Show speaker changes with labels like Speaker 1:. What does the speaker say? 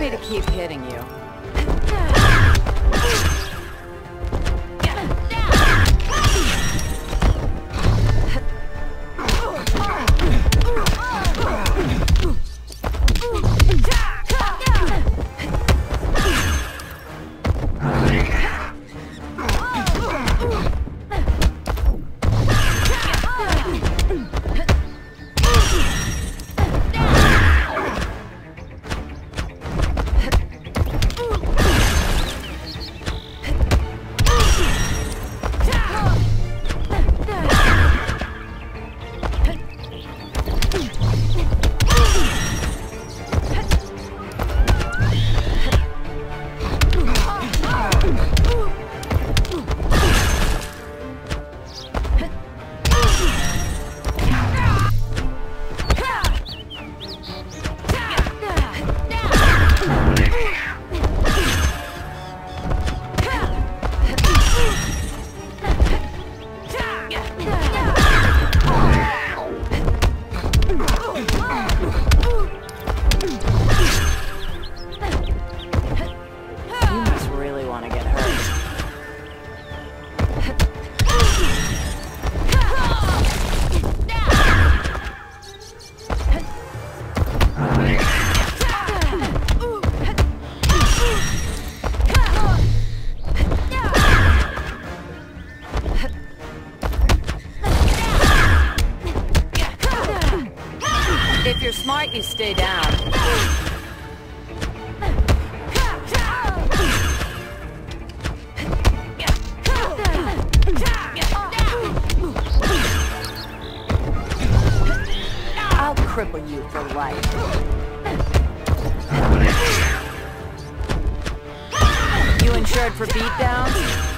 Speaker 1: me to keep hitting. You If you're smart, you stay down. I'll cripple you for life. You insured for beatdowns?